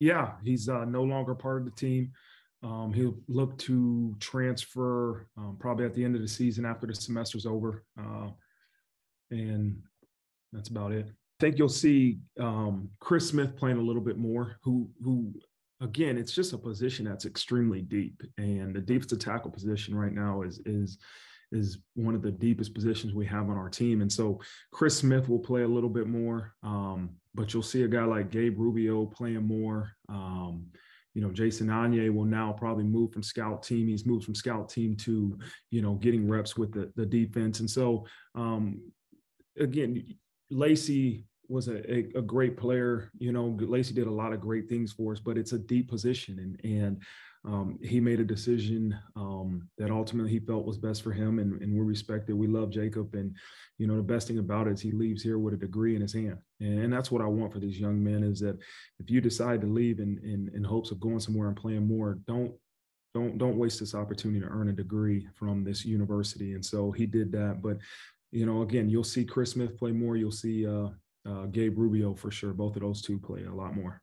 Yeah, he's uh, no longer part of the team. Um, he'll look to transfer um, probably at the end of the season after the semester's over. Uh, and that's about it. I think you'll see um, Chris Smith playing a little bit more, who who again, it's just a position that's extremely deep. And the deepest tackle position right now is is is one of the deepest positions we have on our team. And so Chris Smith will play a little bit more, um, but you'll see a guy like Gabe Rubio playing more. Um, you know, Jason Onye will now probably move from scout team. He's moved from scout team to, you know, getting reps with the, the defense. And so, um, again, Lacey was a, a, a, great player. You know, Lacey did a lot of great things for us, but it's a deep position. And, and um, he made a decision um, ultimately he felt was best for him. And, and we respect it. We love Jacob. And, you know, the best thing about it is he leaves here with a degree in his hand. And, and that's what I want for these young men is that if you decide to leave in, in, in hopes of going somewhere and playing more, don't don't don't waste this opportunity to earn a degree from this university. And so he did that. But you know, again, you'll see Chris Smith play more. You'll see uh, uh, Gabe Rubio for sure. Both of those two play a lot more.